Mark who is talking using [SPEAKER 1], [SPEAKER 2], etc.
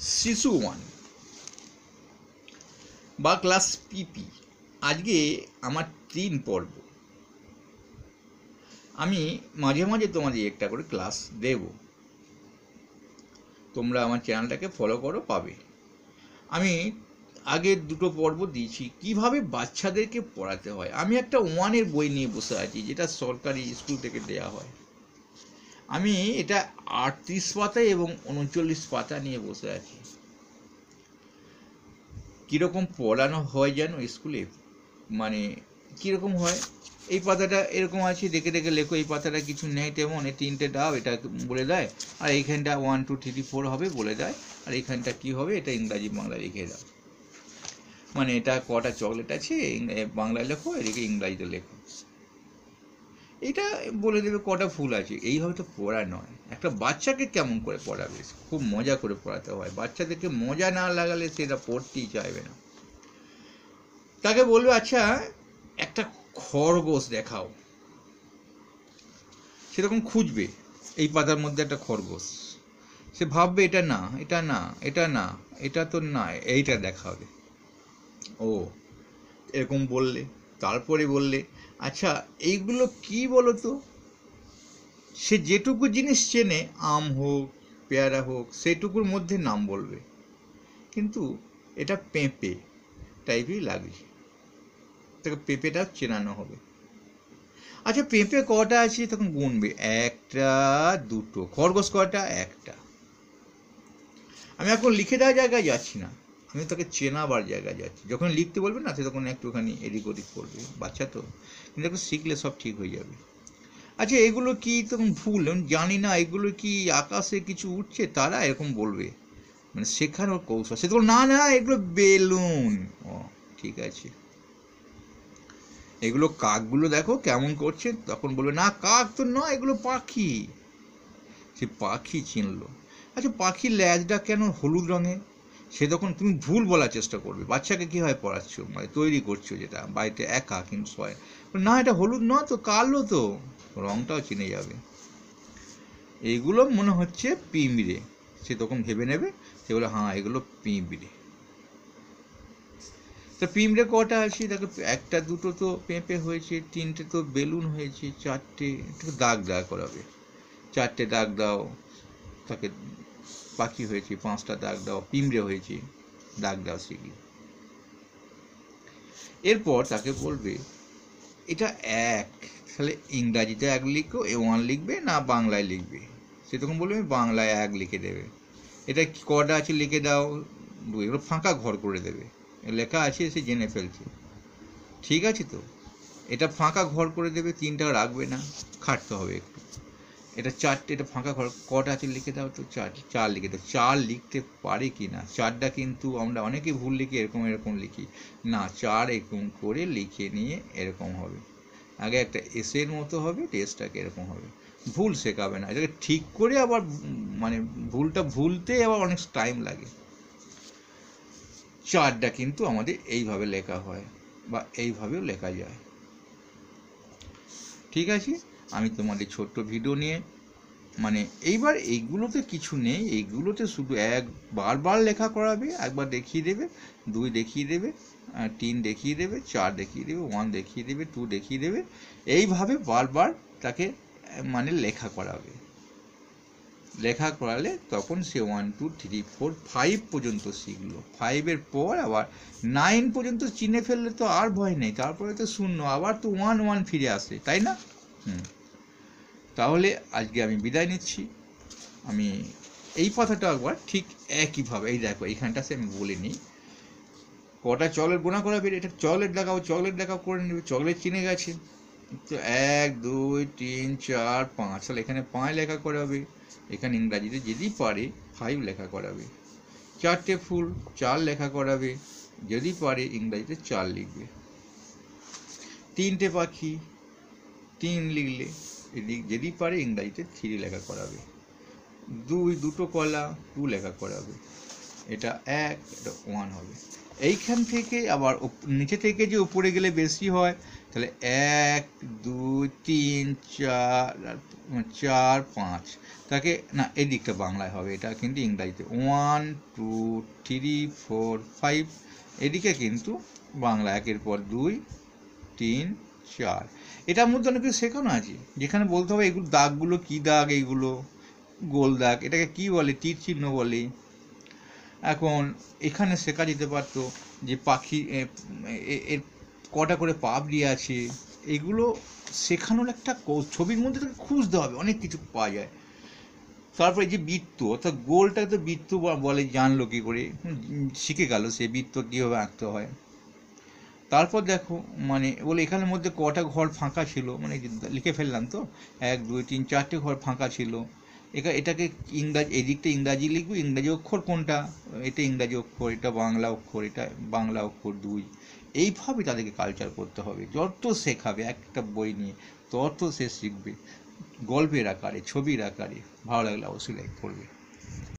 [SPEAKER 1] শিশু ওয়ান বা ক্লাস পিপি আজকে আমার তিন পর্ব। আমি মাঝে মাঝে তোমাদের একটা করে ক্লাস দেব। তোমরা আমার চ্যানেলটাকে ফলো করো, পাবে। আমি আগের দুটো পর্ব দিয়েছি, কীভাবে বাচ্চাদেরকে পড়াতে হয়। আমি একটা ওয়ানের বই নিয়ে বসে আছি, যেটা সরকারি স্কুল থেকে দেয়া হয়। আমি এটা আটত্রিশ পাতা এবং উনচল্লিশ পাতা নিয়ে বসে আছি। কীরকম পড়ানো হয় যেন স্কুলে? মানে কীরকম হয়? এই পাতাটা এরকম আছে, দেখে দেখে লেখো, এই পাতাটা কিছু নেই তেমন, এই তিনটে ডাব এটা বলে দেয়, আর এইখানটা ওয়ান টু থ্রি ফোর হবে বলে দেয়, আর এইখানটা কি হবে, এটা ইংরাজি বাংলায় লিখে দাও। মানে এটা কটা চকলেট আছে বাংলায় লেখো, এদিকে ইংরাজিতে লেখো। এটা বলে দেবে কটা ফুল আছে এইভাবে তো পড়া নয়। একটা বাচ্চাকে কেমন করে পড়াবে? খুব মজা করে পড়াতে হয়। বাচ্চাদেরকে মজা না লাগালে সেটা পড়তেই চাইবে না। তাকে বলবে আচ্ছা একটা খরগোশ দেখাও। সে তখন খুঁজবে, এই পাতার মধ্যে একটা খরগোশ। সে ভাববে, এটা না এটা না এটা না, এটা তো না, এইটা দেখাবে। ও, এরকম বললে, তারপরে বললে আচ্ছা এইগুলো কি বলো তো সে যেটুকু জিনিস চেনে, আম হোক, পেয়ারা হোক, সেটুকুর মধ্যে নাম বলবে। কিন্তু এটা পেঁপে টাইপই লাগছে তাকে পেঁপেটা চেনানো হবে। আচ্ছা পেঁপে কটা আছে? তখন গুনবে। একটা, দুটো। খরগোশ কটা? একটা। আমি এখন লিখে দেওয়া জায়গায় যাচ্ছি না। আমি তাকে চেনাবার জায়গায় যাচ্ছি। যখন লিখতে বলবে না, সে তখন একটুখানি এদিক ওদিক করবে। বাচ্চা তো। এখন শিখলে সব ঠিক হয়ে যাবে। আচ্ছা এগুলো কি তখন ভুল? জানি না, এগুলো কি আকাশে কিছু উঠছে? তারা এরকম বলবে। মানে শেখানোর কৌশল। সে তখন, না না, এগুলো বেলুন। ও, ঠিক আছে। এগুলো কাকগুলো দেখো কেমন করছে, তখন বলবে, না, কাক তো নয় এগুলো পাখি। সে পাখি চিনলো। আচ্ছা পাখির ল্যাজটা কেন হলুদ রঙের? সে তখন তুমি ভুল বলার চেষ্টা করবে। বাচ্চাকে কীভাবে পড়াচ্ছ? মানে তৈরি করছ যেটা, বাড়িতে একা কিন্তু সয় না, এটা হলুদ নয় তো, কালো তো। রঙটাও চিনে যাবে। এইগুলো মনে হচ্ছে পিঁমড়ে সে তখন ভেবে নেবে, সে বলে হ্যাঁ এগুলো পিঁমড়ে তা পিঁমড়ে কটা আছে? দেখো, একটা, দুটো তো পেঁপে হয়েছে, তিনটে তো বেলুন হয়েছে, চারটে দাগ দাগ করাবে। চারটে দাগ দাও, তাকে পাখি হয়েছে, পাঁচটা দাগ দাও পিমড়ে হয়েছে, দাগ দাও শিখি এরপর তাকে বলবে, এটা এক, তাহলে ইংরাজিতে এক লিখো, এ ওয়ান লিখবে না বাংলায় লিখবে? সে তখন বলবে বাংলায় এক লিখে দেবে। এটা কটা আছে লিখে দাও এগুলো ফাঁকা ঘর করে দেবে। লেখা আছে, সে জেনে ফেলছে। ঠিক আছে তো? এটা ফাঁকা ঘর করে দেবে, তিনটা রাখবে না, খাটতে হবে একটু। এটা চারটে, এটা ফাঁকা ঘর, কটা আছে লিখে দাও তো, চার চার লিখে দাও। চার লিখতে পারে কি না? চারটা কিন্তু আমরা অনেকে ভুল লিখি, এরকম এরকম লিখি। না, চার এরকম করে লিখে নিয়ে এরকম হবে। আগে একটা এসের মতো হবে টেস্টটাকে এরকম হবে। ভুল শেখাবে না। এটাকে ঠিক করে আবার মানে ভুলটা ভুলতে আবার অনেক টাইম লাগে। চারটা কিন্তু আমাদের এইভাবে লেখা হয় বা এইভাবেও লেখা যায়। ঠিক আছে? আমি তোমাদের ছোট্ট ভিডিও নিয়ে মানে এইবার এইগুলোতে কিছু নেই, এইগুলোতে শুধু এক বারবার লেখা করাবে, একবার দেখিয়ে দেবে, দুই দেখিয়ে দেবে তিন দেখিয়ে দেবে, চার দেখিয়ে দেবে ওয়ান দেখিয়ে দেবে টু দেখিয়ে দেবে, এইভাবে বারবার তাকে মানে লেখা করাবে। লেখা করালে তখন সে one two three four five পর্যন্ত শিখলো। ফাইভের পর আবার নাইন পর্যন্ত চিনে ফেললে তো আর ভয় নেই, তারপরে তো শূন্য, আবার তো ওয়ান ওয়ান ফিরে আসে, তাই না? হুম। তাহলে আজকে আমি বিদায় নিচ্ছি। আমি এই কথাটা একবার ঠিক একইভাবে, এই দেখো, এইখানটা সে আমি বলে নিই। কটা চকলেট গোনা করা করাবে এটা চকলেট দেখাও চকলেট দেখাও করে নেবে, চকলেট চিনে গেছে। তো এক, দুই, তিন, চার, পাঁচ, তাহলে এখানে পাঁচ লেখা করাবে এখানে ইংরাজিতে যদি পারে ফাইভ লেখা করাবে চারটে ফুল, চার লেখা করাবে যদি পারে, ইংরাজিতে চার লিখবে। তিনটে পাখি, তিন লিখলে এদিক যদি পারে ইংরাজিতে থ্রি লেখা করাবে। দুই, দুটো কলা, টু লেখা করাবে। এটা এক, এটা ওয়ান হবে। এইখান থেকে আবার নিচে থেকে যে উপরে গেলে বেশি হয়, তাহলে এক, দুই, তিন, চার চার, পাঁচ। তাকে, না, এদিকটা বাংলায় হবে, এটা কিন্তু ইংরাজিতে। One, two, three, four, five, এদিকে কিন্তু বাংলা। একের পর দুই, তিন চার এটার মধ্যে অনেক কিছু শেখানো আছে। যেখানে বলতে হবে এগুলো দাগগুলো কী দাগ এইগুলো গোল দাগ, এটাকে কি বলে? তীর চিহ্ন বলে। এখন এখানে শেখা যেতে পারতো যে পাখি এর কটা করে পাপড়ি আছে। এগুলো শেখানোর একটা ছবির মধ্যে থেকে খুঁজতে হবে, অনেক কিছু পাওয়া যায়। তারপরে যে বৃত্ত, অর্থাৎ গোলটাকে তো বৃত্ত বলে, জানলো কী করে? শিখে গেল সে বৃত্ত কীভাবে আঁকতে হয়। তারপর দেখো মানে বলে এখানের মধ্যে কটা ঘর ফাঁকা ছিল? মানে লিখে ফেললাম তো। এক, দুই, তিন, চারটে ঘর ফাঁকা ছিল। একা এটাকে ইংরাজি, এদিকটা ইংরাজি লিখব, ইংরাজি অক্ষর কোনটা? এটা ইংরাজি অক্ষর, এটা বাংলা অক্ষর, এটা বাংলা অক্ষর দুই। এইভাবে তাদেরকে কালচার করতে হবে। যত শেখাবে, একটা বই নিয়ে, তত সে শিখবে। গল্পের আকারে, ছবির আকারে, ভালো লাগলে অবশ্যই লাইক করবে।